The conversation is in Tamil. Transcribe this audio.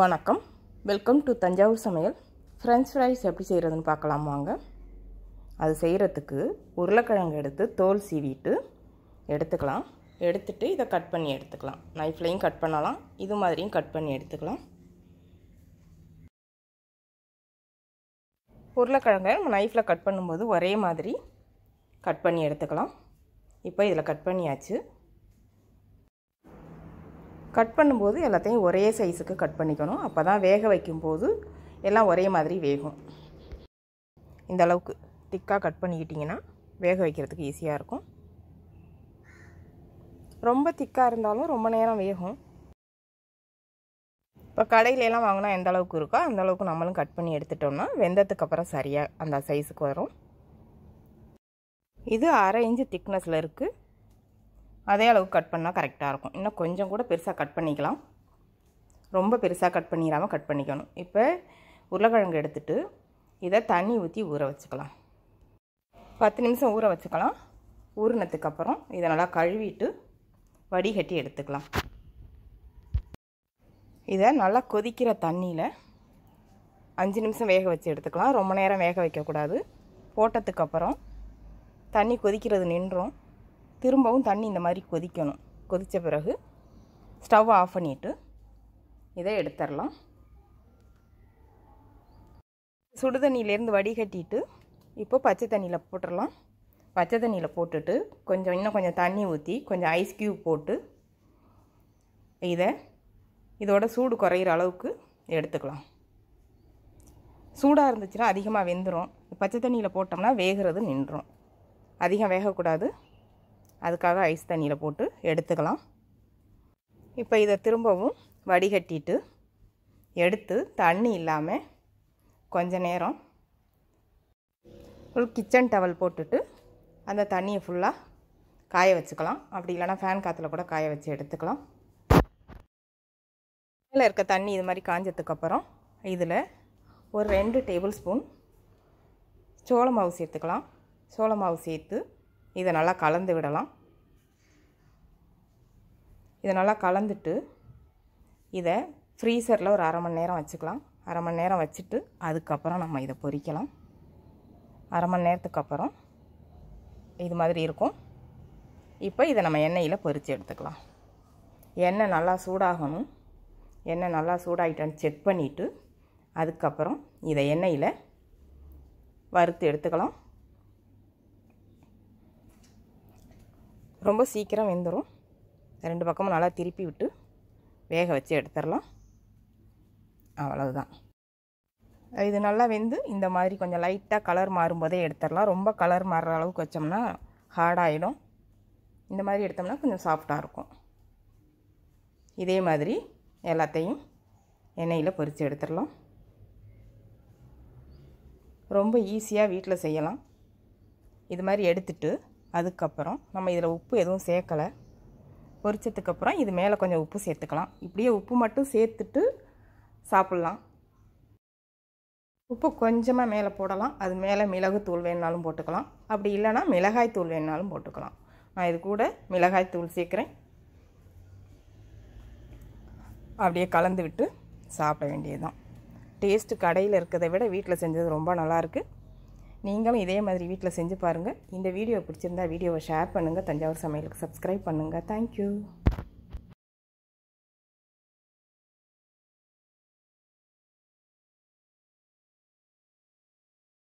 வணக்கம். வெல்கம் டு தஞ்சாவூர் சமையல். ஃப்ரெஞ்ச் ஃப்ரைஸ் எப்படி செய்கிறதுன்னு பார்க்கலாம் வாங்க. அது செய்கிறதுக்கு உருளைக்கிழங்கு எடுத்து தோல் சீவிட்டு எடுத்துக்கலாம். எடுத்துட்டு இதை கட் பண்ணி எடுத்துக்கலாம். நைஃப்லையும் கட் பண்ணலாம். இது மாதிரியும் கட் பண்ணி எடுத்துக்கலாம். உருளைக்கிழங்கை நம்ம நைஃப்பில் கட் பண்ணும்போது ஒரே மாதிரி கட் பண்ணி எடுத்துக்கலாம். இப்போ இதில் கட் பண்ணியாச்சு. கட் பண்ணும்போது எல்லாத்தையும் ஒரே சைஸுக்கு கட் பண்ணிக்கணும். அப்போ தான் வேக வைக்கும்போது எல்லாம் ஒரே மாதிரி வேகும். இந்த அளவுக்கு திக்காக கட் பண்ணிக்கிட்டிங்கன்னா வேக வைக்கிறதுக்கு ஈஸியாக இருக்கும். ரொம்ப திக்காக இருந்தாலும் ரொம்ப நேரம் வேகும். இப்போ கடையிலலாம் வாங்கினா எந்த அளவுக்கு இருக்கோ அந்த அளவுக்கு நம்மளும் கட் பண்ணி எடுத்துட்டோம்னா வெந்ததுக்கு அப்புறம் சரியாக அந்த சைஸுக்கு வரும். இது அரை இன்ச்சு திக்னஸில் இருக்குது அதே அளவு கட் பண்ணால் கரெக்டாக இருக்கும். இன்னும் கொஞ்சம் கூட பெருசாக கட் பண்ணிக்கலாம். ரொம்ப பெருசாக கட் பண்ணிடாமல் கட் பண்ணிக்கணும். இப்போ உருளைக்கிழங்கு எடுத்துட்டு இதை தண்ணி ஊற்றி ஊற வச்சுக்கலாம். பத்து நிமிஷம் ஊற வச்சுக்கலாம். ஊறினதுக்கப்புறம் இதை நல்லா கழுவிட்டு வடிகட்டி எடுத்துக்கலாம். இதை நல்லா கொதிக்கிற தண்ணியில் அஞ்சு நிமிஷம் வேக வச்சு எடுத்துக்கலாம். ரொம்ப நேரம் வேக வைக்கக்கூடாது. போட்டதுக்கப்புறம் தண்ணி கொதிக்கிறது நின்றும். திரும்பவும் தண்ணி இந்த மாதிரி கொதிக்கணும். கொதித்த பிறகு ஸ்டவ் ஆஃப் பண்ணிவிட்டு இதை எடுத்துடலாம். சுடு தண்ணியிலேருந்து வடிகட்டிட்டு இப்போ பச்சை தண்ணியில் போட்டுடலாம். பச்சை தண்ணியில் போட்டுட்டு கொஞ்சம் இன்னும் கொஞ்சம் தண்ணி ஊற்றி கொஞ்சம் ஐஸ் க்யூப் போட்டு இதை இதோட சூடு குறையிற அளவுக்கு எடுத்துக்கலாம். சூடாக இருந்துச்சுன்னா அதிகமாக வெந்துடும் பச்சை தண்ணியில் போட்டோம்னா வேகிறது நின்றும். அதிகம் வேகக்கூடாது. அதுக்காக ஐஸ் தண்ணியில் போட்டு எடுத்துக்கலாம். இப்போ இதை திரும்பவும் வடிகட்டிட்டு எடுத்து தண்ணி இல்லாமல் கொஞ்ச நேரம் ஒரு கிச்சன் டவல் போட்டுட்டு அந்த தண்ணியை ஃபுல்லாக காய வச்சுக்கலாம். அப்படி இல்லைனா ஃபேன் காற்றுல கூட காய வச்சு எடுத்துக்கலாம். மேலே இருக்க தண்ணி இது மாதிரி காஞ்சதுக்கப்புறம் இதில் ஒரு ரெண்டு டேபிள் ஸ்பூன் சோளமாவு சேர்த்துக்கலாம். சோளமாவு சேர்த்து இதை நல்லா கலந்து விடலாம். இதை நல்லா கலந்துட்டு இதை ஃப்ரீசரில் ஒரு அரை மணி நேரம் வச்சுக்கலாம். அரை மணி நேரம் வச்சுட்டு அதுக்கப்புறம் நம்ம இதை பொரிக்கலாம் அரை மணி நேரத்துக்கு அப்புறம் இது மாதிரி இருக்கும். இப்போ இதை நம்ம எண்ணெயில் பொரித்து எடுத்துக்கலாம். எண்ணெய் நல்லா சூடாகணும். எண்ணெய் நல்லா சூடாகிட்டான்னு செக் பண்ணிவிட்டு அதுக்கப்புறம் இதை எண்ணெயில் வறுத்து எடுத்துக்கலாம். ரொம்ப சீக்கிரம் வெந்துடும் ரெண்டு பக்கமும் நல்லா திருப்பி விட்டு வேக வச்சு எடுத்துடலாம். அவ்வளவுதான். இது நல்லா வெந்து இந்த மாதிரி கொஞ்சம் லைட்டாக கலர் மாறும்போதே எடுத்துடலாம். ரொம்ப கலர் மாறுற அளவுக்கு வச்சோம்னா ஹார்டாகிடும் இந்த மாதிரி எடுத்தோம்னா கொஞ்சம் சாஃப்டாக இருக்கும். இதே மாதிரி எல்லாத்தையும் எண்ணெயில் பொரித்து எடுத்துடலாம். ரொம்ப ஈஸியாக வீட்டில் செய்யலாம். இது மாதிரி எடுத்துட்டு அதுக்கப்புறம் நம்ம இதில் உப்பு எதுவும் சேர்க்கலை. பொரிச்சதுக்கப்புறம் இது மேலே கொஞ்சம் உப்பு சேர்த்துக்கலாம். இப்படியே உப்பு மட்டும் சேர்த்துட்டு சாப்பிட்லாம். உப்பு கொஞ்சமாக மேலே போடலாம். அது மேலே மிளகுத்தூள் வேணாலும் வேணுனாலும் போட்டுக்கலாம். அப்படி இல்லைனா மிளகாய் தூள் வேணுனாலும் போட்டுக்கலாம். நான் இது கூட மிளகாய் தூள் சேர்க்குறேன். அப்படியே கலந்து விட்டு சாப்பிட வேண்டியதுதான். டேஸ்ட்டு கடையில் இருக்கிறத விட வீட்டில் செஞ்சது ரொம்ப நல்லாயிருக்கு நீங்களும் இதே மாதிரி வீட்டில் செஞ்சு பாருங்கள் இந்த வீடியோ பிடிச்சிருந்தா வீடியோவை ஷேர் பண்ணுங்கள் தஞ்சாவூர் சமையலுக்கு சப்ஸ்கிரைப் பண்ணுங்கள் தேங்க்யூ